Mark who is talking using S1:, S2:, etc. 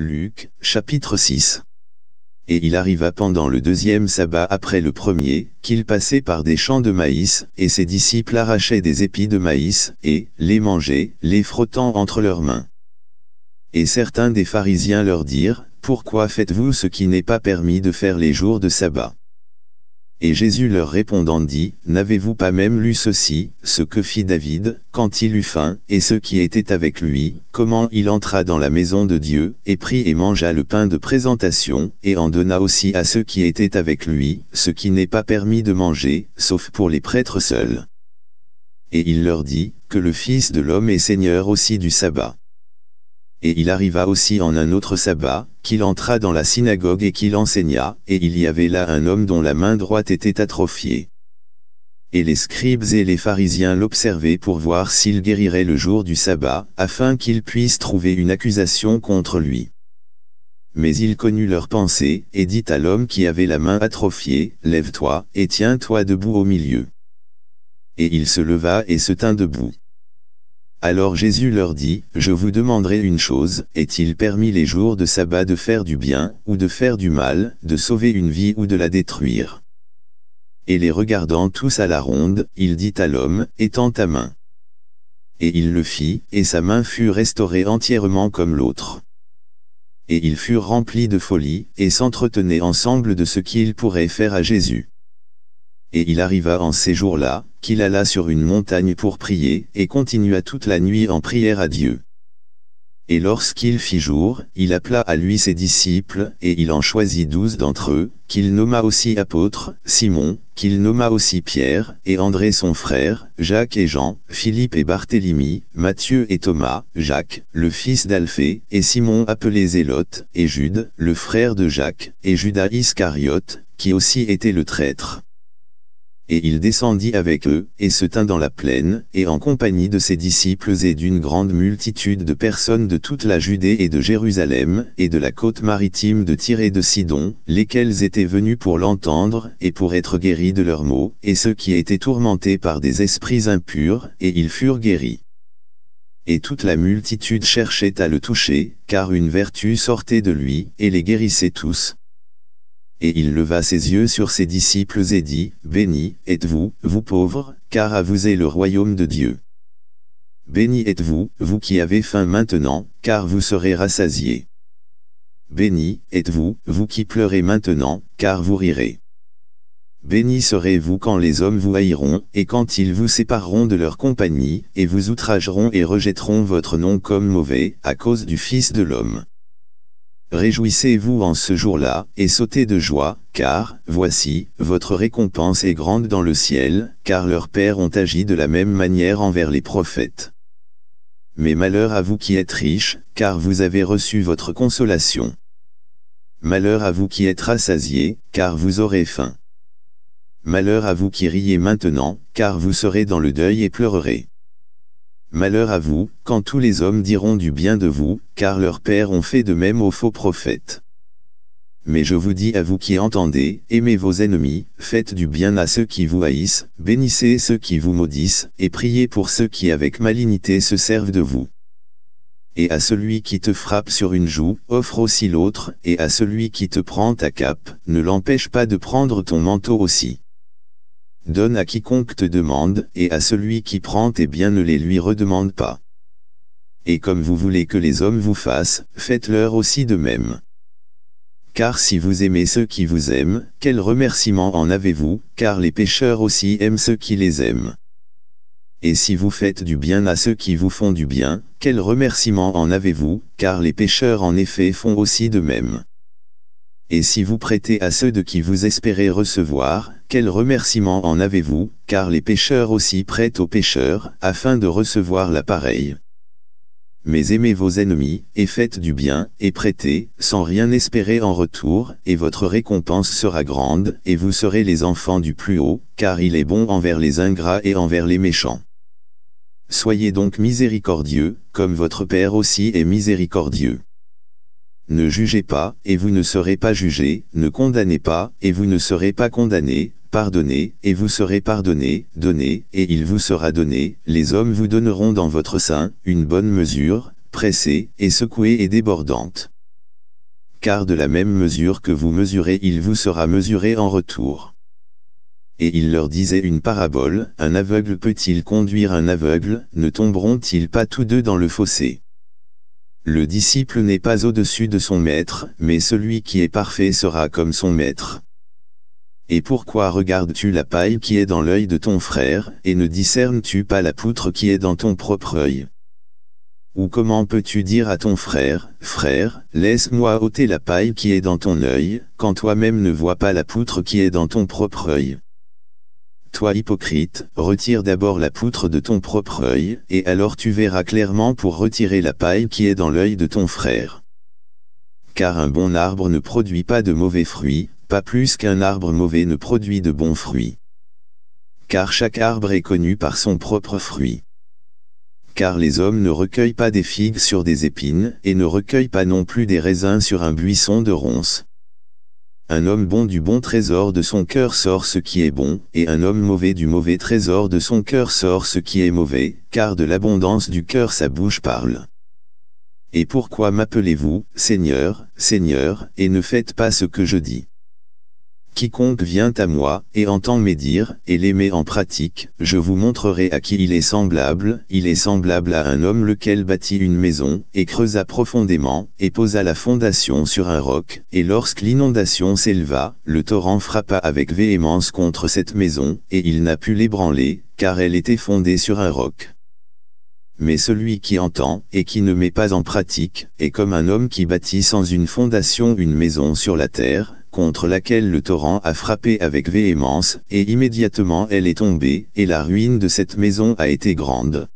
S1: Luc, chapitre 6 Et il arriva pendant le deuxième sabbat après le premier, qu'il passait par des champs de maïs, et ses disciples arrachaient des épis de maïs, et, les mangeaient, les frottant entre leurs mains. Et certains des pharisiens leur dirent, Pourquoi faites-vous ce qui n'est pas permis de faire les jours de sabbat? Et Jésus leur répondant dit, N'avez-vous pas même lu ceci, ce que fit David, quand il eut faim, et ceux qui étaient avec lui, comment il entra dans la maison de Dieu, et prit et mangea le pain de présentation, et en donna aussi à ceux qui étaient avec lui, ce qui n'est pas permis de manger, sauf pour les prêtres seuls. Et il leur dit, que le Fils de l'homme est Seigneur aussi du sabbat. Et il arriva aussi en un autre sabbat, qu'il entra dans la synagogue et qu'il enseigna, et il y avait là un homme dont la main droite était atrophiée. Et les scribes et les pharisiens l'observaient pour voir s'il guérirait le jour du sabbat, afin qu'ils puissent trouver une accusation contre lui. Mais il connut leurs pensées, et dit à l'homme qui avait la main atrophiée, Lève-toi, et tiens-toi debout au milieu. Et il se leva et se tint debout. Alors Jésus leur dit, Je vous demanderai une chose, est-il permis les jours de sabbat de faire du bien, ou de faire du mal, de sauver une vie ou de la détruire? Et les regardant tous à la ronde, il dit à l'homme, Étends ta main. Et il le fit, et sa main fut restaurée entièrement comme l'autre. Et ils furent remplis de folie, et s'entretenaient ensemble de ce qu'ils pourraient faire à Jésus. Et il arriva en ces jours-là, qu'il alla sur une montagne pour prier, et continua toute la nuit en prière à Dieu. Et lorsqu'il fit jour, il appela à lui ses disciples, et il en choisit douze d'entre eux, qu'il nomma aussi apôtres, Simon, qu'il nomma aussi Pierre, et André son frère, Jacques et Jean, Philippe et Barthélemy, Matthieu et Thomas, Jacques, le fils d'Alphée, et Simon appelé Zélote, et Jude, le frère de Jacques, et Judas Iscariote, qui aussi était le traître. Et il descendit avec eux, et se tint dans la plaine, et en compagnie de ses disciples et d'une grande multitude de personnes de toute la Judée et de Jérusalem, et de la côte maritime de Tyr et de Sidon, lesquels étaient venus pour l'entendre, et pour être guéris de leurs maux, et ceux qui étaient tourmentés par des esprits impurs, et ils furent guéris. Et toute la multitude cherchait à le toucher, car une vertu sortait de lui, et les guérissait tous, et il leva ses yeux sur ses disciples et dit, Béni êtes-vous, vous pauvres, car à vous est le royaume de Dieu. Béni êtes-vous, vous qui avez faim maintenant, car vous serez rassasiés. Béni êtes-vous, vous qui pleurez maintenant, car vous rirez. Béni serez-vous quand les hommes vous haïront, et quand ils vous sépareront de leur compagnie, et vous outrageront et rejetteront votre nom comme mauvais, à cause du Fils de l'homme. Réjouissez-vous en ce jour-là, et sautez de joie, car, voici, votre récompense est grande dans le ciel, car leurs pères ont agi de la même manière envers les prophètes. Mais malheur à vous qui êtes riches, car vous avez reçu votre consolation. Malheur à vous qui êtes rassasiés, car vous aurez faim. Malheur à vous qui riez maintenant, car vous serez dans le deuil et pleurerez. Malheur à vous, quand tous les hommes diront du bien de vous, car leurs pères ont fait de même aux faux prophètes. Mais je vous dis à vous qui entendez, aimez vos ennemis, faites du bien à ceux qui vous haïssent, bénissez ceux qui vous maudissent, et priez pour ceux qui avec malignité se servent de vous. Et à celui qui te frappe sur une joue, offre aussi l'autre, et à celui qui te prend ta cape, ne l'empêche pas de prendre ton manteau aussi. Donne à quiconque te demande, et à celui qui prend tes biens ne les lui redemande pas. Et comme vous voulez que les hommes vous fassent, faites-leur aussi de même. Car si vous aimez ceux qui vous aiment, quel remerciement en avez-vous, car les pécheurs aussi aiment ceux qui les aiment. Et si vous faites du bien à ceux qui vous font du bien, quel remerciement en avez-vous, car les pécheurs en effet font aussi de même. Et si vous prêtez à ceux de qui vous espérez recevoir, quel remerciement en avez-vous, car les pécheurs aussi prêtent aux pécheurs, afin de recevoir l'appareil. Mais aimez vos ennemis, et faites du bien, et prêtez, sans rien espérer en retour, et votre récompense sera grande, et vous serez les enfants du plus haut, car il est bon envers les ingrats et envers les méchants. Soyez donc miséricordieux, comme votre Père aussi est miséricordieux. Ne jugez pas, et vous ne serez pas jugés, ne condamnez pas, et vous ne serez pas condamnés, pardonnez, et vous serez pardonnés, donnez, et il vous sera donné, les hommes vous donneront dans votre sein, une bonne mesure, pressée, et secouée et débordante. car de la même mesure que vous mesurez il vous sera mesuré en retour. Et il leur disait une parabole, un aveugle peut-il conduire un aveugle, ne tomberont-ils pas tous deux dans le fossé? Le disciple n'est pas au-dessus de son maître, mais celui qui est parfait sera comme son maître. Et pourquoi regardes-tu la paille qui est dans l'œil de ton frère, et ne discernes-tu pas la poutre qui est dans ton propre œil? Ou comment peux-tu dire à ton frère, Frère, laisse-moi ôter la paille qui est dans ton œil, quand toi-même ne vois pas la poutre qui est dans ton propre œil? Toi hypocrite, retire d'abord la poutre de ton propre œil, et alors tu verras clairement pour retirer la paille qui est dans l'œil de ton frère. Car un bon arbre ne produit pas de mauvais fruits, pas plus qu'un arbre mauvais ne produit de bons fruits. Car chaque arbre est connu par son propre fruit. Car les hommes ne recueillent pas des figues sur des épines, et ne recueillent pas non plus des raisins sur un buisson de ronces. Un homme bon du bon trésor de son cœur sort ce qui est bon, et un homme mauvais du mauvais trésor de son cœur sort ce qui est mauvais, car de l'abondance du cœur sa bouche parle. Et pourquoi m'appelez-vous, Seigneur, Seigneur, et ne faites pas ce que je dis? Quiconque vient à moi, et entend mes dires, et les met en pratique, je vous montrerai à qui il est semblable, il est semblable à un homme lequel bâtit une maison, et creusa profondément, et posa la fondation sur un roc, et lorsque l'inondation s'éleva, le torrent frappa avec véhémence contre cette maison, et il n'a pu l'ébranler, car elle était fondée sur un roc. Mais celui qui entend, et qui ne met pas en pratique, est comme un homme qui bâtit sans une fondation une maison sur la terre, contre laquelle le torrent a frappé avec véhémence, et immédiatement elle est tombée, et la ruine de cette maison a été grande.